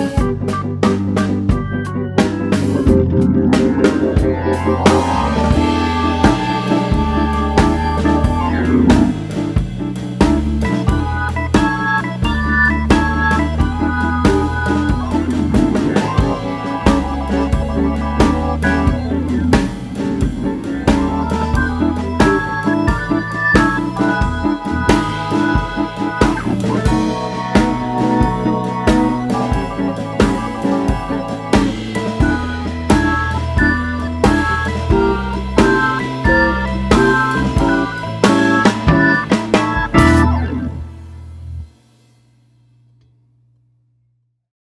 you